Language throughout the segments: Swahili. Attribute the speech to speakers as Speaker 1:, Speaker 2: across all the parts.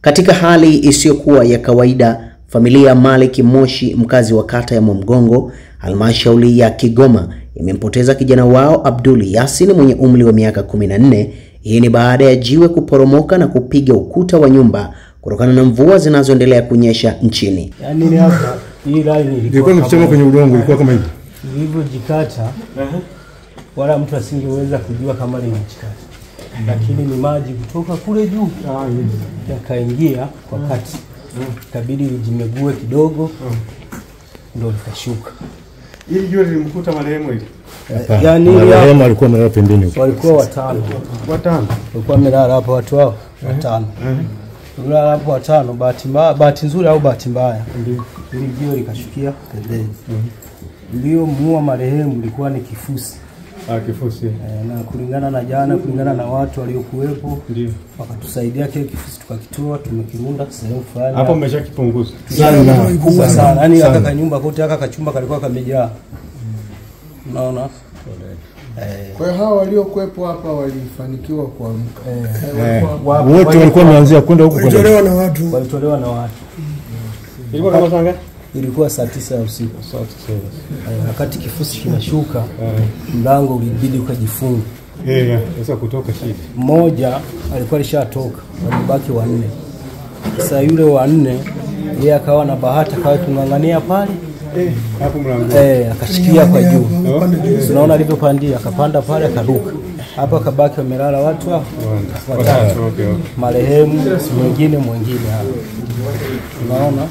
Speaker 1: Katika hali isiyokuwa ya kawaida, familia ya Malik Moshi, mkazi wa kata ya Mwamgongo, halmashauri ya Kigoma, imempoteza kijana wao Abdul Yasin mwenye umri wa miaka 14. Hii ni baada ya jiwe kuporomoka na kupiga ukuta wa nyumba kutokana na mvua zinazoendelea kunyesha nchini.
Speaker 2: Yaani ni hapa hii line
Speaker 3: Ilikuwa
Speaker 2: ilikuwa
Speaker 3: imefichama kwenye udongo, ilikuwa kama hivi.
Speaker 2: ilivyojikata, wala mtu asingeweza kujua kama limejikata, lakini ni maji kutoka kule juu yakaingia kwa kati, ikabidi lijimegue kidogo, ndo likashuka.
Speaker 4: Hili jua lilimkuta marehemu hili.
Speaker 2: Yaani
Speaker 3: Marehemu alikuwa amelala pembeni huko.
Speaker 2: walikuwa watano,
Speaker 4: Watano.
Speaker 2: walikuwa wamelala hapo watu hao watano, tulala hapo watano. Bahati mbaya, bahati nzuri au bahati mbaya, ili jua likashukia pembeni. Ndio muua marehemu ilikuwa ni kifusi.
Speaker 4: Ah, kifusi.
Speaker 2: Eh, na kulingana na jana, kulingana na watu waliokuwepo,
Speaker 4: Ndio.
Speaker 2: wakatusaidia kile kifusi tukakitoa, tumekirunda sehemu fulani
Speaker 4: Hapo mmeshakipunguza.
Speaker 2: kubwa sana, yani hata kanyumba kote haka kachumba kalikuwa kamejaa, unaona mm.
Speaker 5: Kwa hiyo hawa waliokuwepo hapa walifanikiwa kuamka.
Speaker 3: Wote walikuwa wameanzia kwenda huko.
Speaker 5: Walitolewa na watu.
Speaker 2: walitolewa na watu.
Speaker 4: Ilikuwa kama saa ngapi?
Speaker 2: Ilikuwa saa tisa ya usiku Eh, wakati kifusi kinashuka, mlango ulibidi ukajifunga.
Speaker 4: yeah, yeah. Kutoka shida.
Speaker 2: Mmoja alikuwa alishatoka, walibaki wanne. Sasa yule wanne yeye akawa na bahati, akawa kung'ang'ania pale
Speaker 4: Eh, hapo mlango.
Speaker 2: eh, akashikia kwa juu. Unaona alivyopandia, akapanda pale akaruka. Hapa kabaki wamelala watu watatu,
Speaker 4: okay, okay.
Speaker 2: marehemu mwingine mwingine hapa, unaona.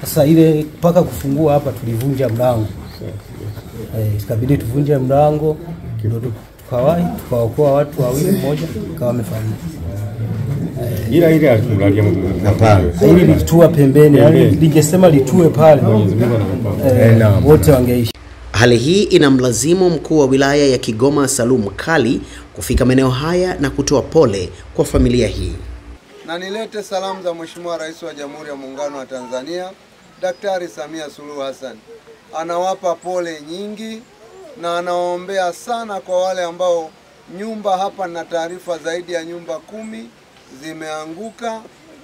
Speaker 2: Sasa ile mpaka kufungua hapa tulivunja mlango eh, ikabidi tuvunje mlango ndio tukawahi tukaokoa watu wawili, mmoja kawa amefariki.
Speaker 4: Ila ile.
Speaker 3: Hapana.
Speaker 2: Hili litua pembeni, yani lingesema litue pale eh, wote wangeishi.
Speaker 1: Hali hii inamlazimu mkuu wa wilaya ya Kigoma Salum Kali kufika maeneo haya na kutoa pole kwa familia hii.
Speaker 5: Na nilete salamu za Mheshimiwa Rais wa Jamhuri ya Muungano wa Tanzania Daktari Samia Suluhu Hassan. Anawapa pole nyingi na anawaombea sana kwa wale ambao nyumba hapa, na taarifa zaidi ya nyumba kumi zimeanguka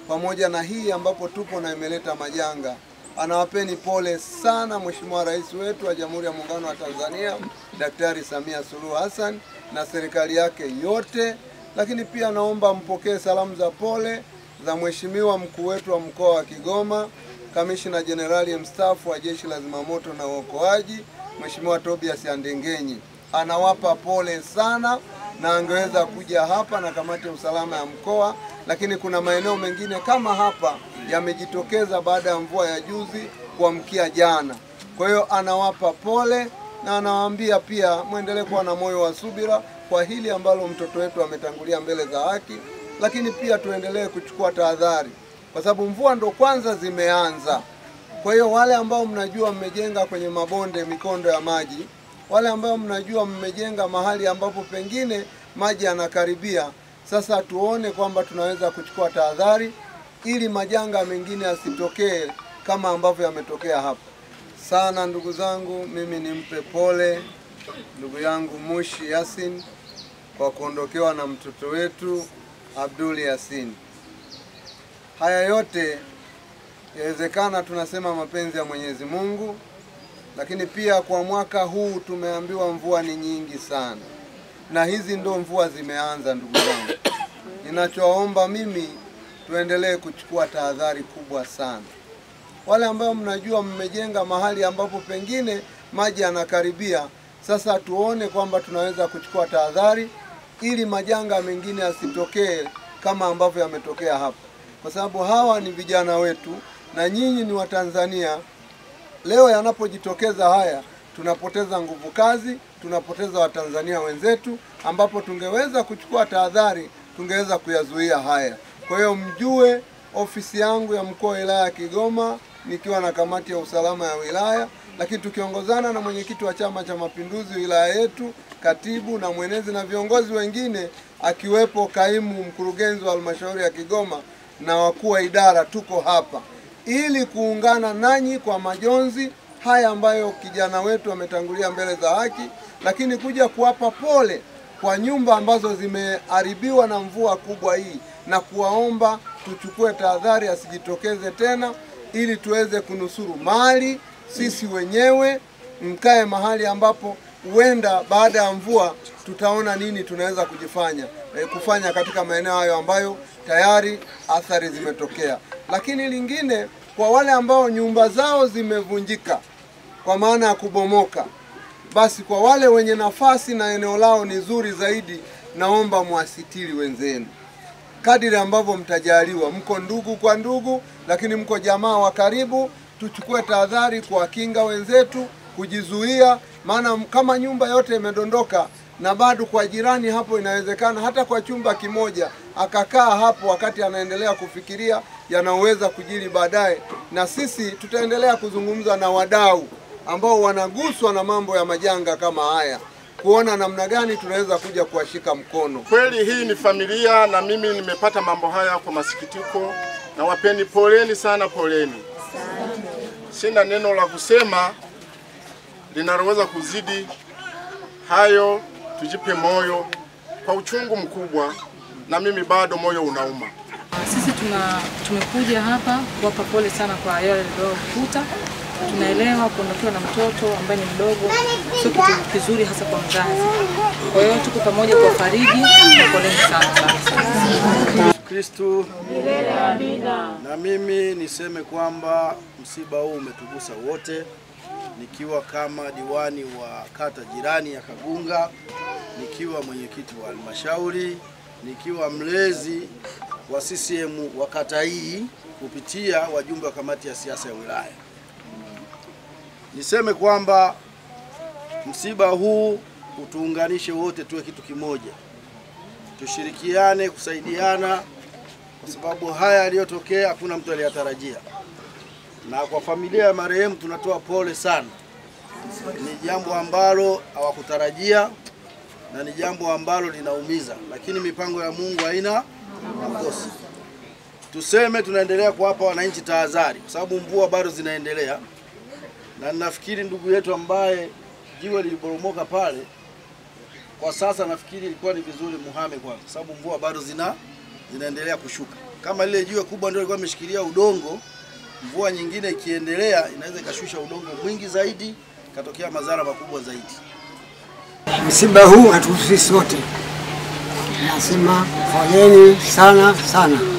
Speaker 5: pamoja na hii ambapo tupo na imeleta majanga. Anawapeni pole sana Mheshimiwa Rais wetu wa Jamhuri ya Muungano wa Tanzania Daktari Samia Suluhu Hassan na serikali yake yote, lakini pia naomba mpokee salamu za pole za Mheshimiwa mkuu wetu wa mkoa wa Kigoma, kamishina Jenerali mstaafu wa Jeshi la Zimamoto na Uokoaji, Mheshimiwa Tobias Andengenyi. Anawapa pole sana na angeweza kuja hapa na kamati ya usalama ya mkoa, lakini kuna maeneo mengine kama hapa yamejitokeza baada ya mvua ya juzi kuamkia jana. Kwa hiyo anawapa pole na anawaambia pia mwendelee kuwa na moyo wa subira kwa hili ambalo mtoto wetu ametangulia mbele za haki, lakini pia tuendelee kuchukua tahadhari kwa sababu mvua ndo kwanza zimeanza. Kwa hiyo wale ambao mnajua mmejenga kwenye mabonde, mikondo ya maji, wale ambao mnajua mmejenga mahali ambapo pengine maji yanakaribia, sasa tuone kwamba tunaweza kuchukua tahadhari ili majanga mengine yasitokee kama ambavyo yametokea hapa. Sana ndugu zangu, mimi nimpe pole ndugu yangu Mushi Yasin kwa kuondokewa na mtoto wetu Abdul Yasin. Haya yote yawezekana tunasema mapenzi ya Mwenyezi Mungu, lakini pia kwa mwaka huu tumeambiwa mvua ni nyingi sana, na hizi ndo mvua zimeanza. Ndugu zangu, ninachoomba mimi tuendelee kuchukua tahadhari kubwa sana. Wale ambao mnajua mmejenga mahali ambapo pengine maji yanakaribia, sasa tuone kwamba tunaweza kuchukua tahadhari ili majanga mengine yasitokee kama ambavyo yametokea hapa, kwa sababu hawa ni vijana wetu na nyinyi ni Watanzania. Leo yanapojitokeza haya, tunapoteza nguvu kazi, tunapoteza Watanzania wenzetu, ambapo tungeweza kuchukua tahadhari, tungeweza kuyazuia haya. Kwa hiyo mjue, ofisi yangu ya mkoa wa wilaya ya Kigoma nikiwa na kamati ya usalama ya wilaya, lakini tukiongozana na mwenyekiti wa Chama cha Mapinduzi wilaya yetu, katibu na mwenezi na viongozi wengine, akiwepo kaimu mkurugenzi wa halmashauri ya Kigoma na wakuu wa idara, tuko hapa ili kuungana nanyi kwa majonzi haya ambayo kijana wetu ametangulia mbele za haki, lakini kuja kuwapa pole kwa nyumba ambazo zimeharibiwa na mvua kubwa hii na kuwaomba tuchukue tahadhari asijitokeze tena, ili tuweze kunusuru mali sisi wenyewe, mkae mahali ambapo huenda baada ya mvua tutaona nini tunaweza kujifanya e, kufanya katika maeneo hayo ambayo tayari athari zimetokea. Lakini lingine kwa wale ambao nyumba zao zimevunjika kwa maana ya kubomoka, basi kwa wale wenye nafasi na eneo lao ni zuri zaidi, naomba mwasitiri wenzenu kadiri ambavyo mtajaliwa. Mko ndugu kwa ndugu, lakini mko jamaa wa karibu. Tuchukue tahadhari kuwakinga wenzetu, kujizuia, maana kama nyumba yote imedondoka na bado kwa jirani hapo, inawezekana hata kwa chumba kimoja akakaa hapo wakati anaendelea kufikiria yanaweza kujiri baadaye, na sisi tutaendelea kuzungumza na wadau ambao wanaguswa na mambo ya majanga kama haya kuona namna gani tunaweza kuja kuwashika mkono.
Speaker 6: Kweli hii ni familia na mimi nimepata mambo haya kwa masikitiko, na wapeni poleni sana, poleni. Sina neno la kusema linaloweza kuzidi hayo. Tujipe moyo kwa uchungu mkubwa, na mimi bado moyo unauma.
Speaker 7: Sisi tuna tumekuja hapa kuwapa pole sana kwa yale yaliyokuta. Tunaelewa kuondokewa na mtoto ambaye ni mdogo sio kitu kizuri, hasa kwa mzazi. Kwa hiyo tuko pamoja kwa fariji na poleni sana sana milele
Speaker 8: Kristu na mimi niseme kwamba msiba huu umetugusa wote, nikiwa kama diwani wa kata jirani ya Kagunga, nikiwa mwenyekiti wa halmashauri, nikiwa mlezi wa CCM wa kata hii kupitia wajumbe wa kamati ya siasa ya wilaya. Niseme kwamba msiba huu utuunganishe wote, tuwe kitu kimoja, tushirikiane kusaidiana, kwa sababu haya yaliyotokea hakuna mtu aliyatarajia, na kwa familia ya marehemu tunatoa pole sana. Ni jambo ambalo hawakutarajia na ni jambo ambalo linaumiza, lakini mipango ya Mungu haina makosa. Tuseme tunaendelea kuwapa wananchi tahadhari, kwa sababu mvua bado zinaendelea, na nafikiri ndugu yetu ambaye jiwe liliporomoka pale, kwa sasa nafikiri ilikuwa ni vizuri muhame kwanza, kwa sababu mvua bado zina zinaendelea kushuka. Kama lile jiwe kubwa ndio lilikuwa limeshikilia udongo, mvua nyingine ikiendelea inaweza ikashusha udongo mwingi zaidi, katokea madhara makubwa zaidi.
Speaker 9: Msiba huu hatuhusu sisi wote, nasema poleni sana sana.